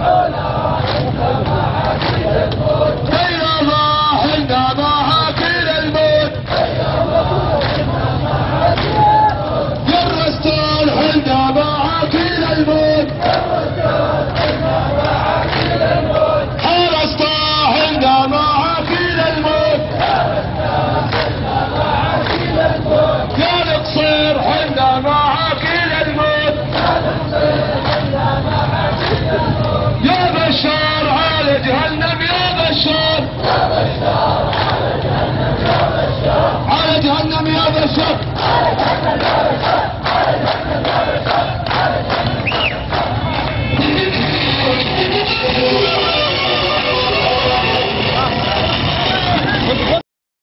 Hola! Barbershop! Alexander Barbershop! Alexander Barbershop! Alexander Barbershop!